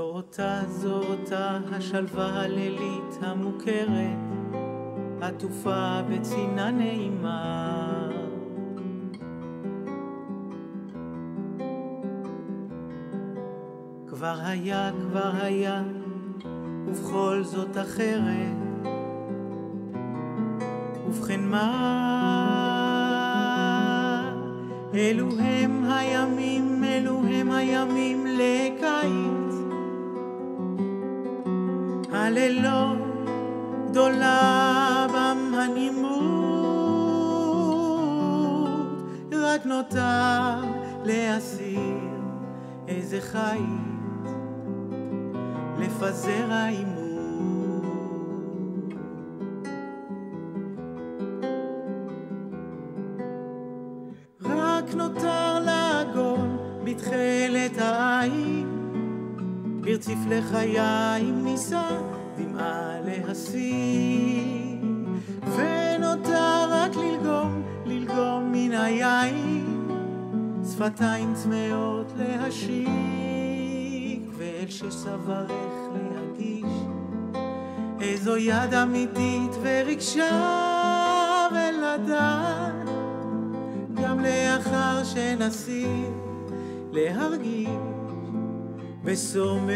אותה, זו אותה השלווה הלילית המוכרת, עטופה בצינה נעימה. כבר היה, כבר היה, ובכל זאת אחרת. ובכן מה? אלו הם הימים, אלו הם הימים לקיץ. רק נותר להסיר איזה. לפזר. רק נותר לעגול בתכלת העין, ברציף לחיים נישא דמעה להסיר, ונותר רק ללגום, ללגום מן היין, שפתיים צמאות להשיק, ואל שסברך להגיש, איזו יד אמיתית ורגשה ולדעת, גם לאחר שנסיר להרגיש בסומק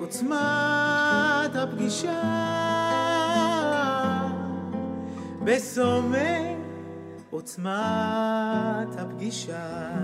עוצמת הפגישה, בסומק עוצמת הפגישה.